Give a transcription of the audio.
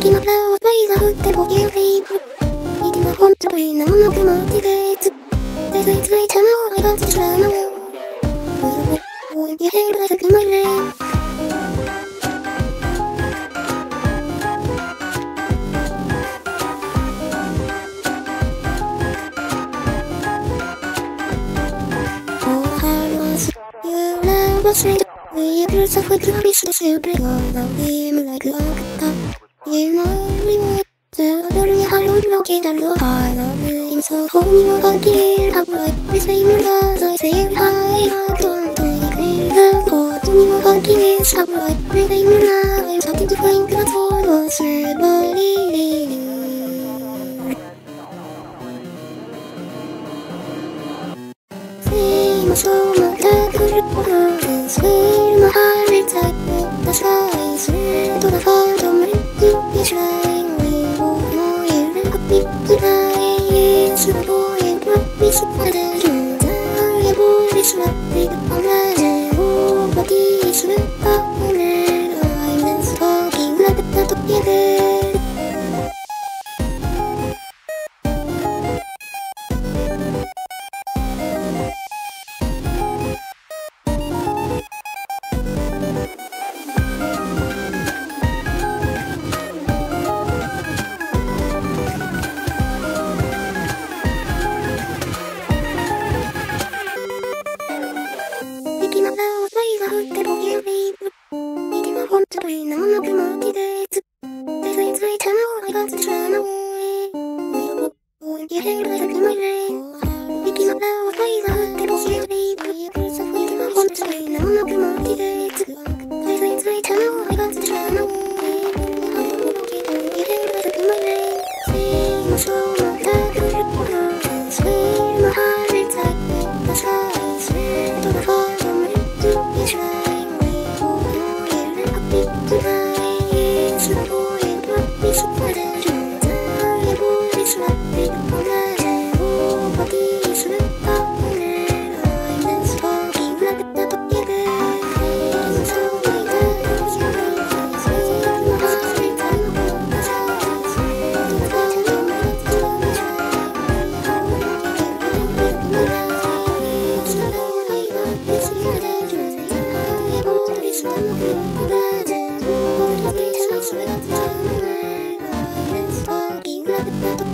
きならおっぱいが降ってボケをフェイクいきなほんといなものくまってでつでついついちゃんの愛がつらなのううおいけへるがすくまれ忘れ We are so good to be so super long We are like a octa You know we were The other hello broken and low I love you so home you are here Up like the same as I say hi I don't think the thought you are here Up like the same as I'm starting to think that all was everybody もそうまた来るほどスペルの晴れたダサイストラファードメットやしないのにもう揺れがピックないイエスのボーイブラッミスまでってボケをフェイクいきなほんといなものくまきでつでついついちゃんの愛がつらなおおいけへるがすくまれいきながらおっぱいが降ってボケを Talking about the